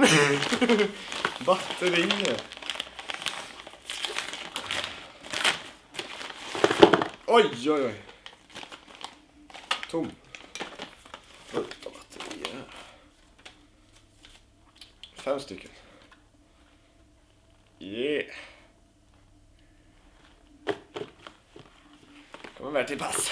Mm. Batterier. Oj, oj, oj. Tom. Utan batterier. Fem stycken. Yeah. Kommer väl till pass.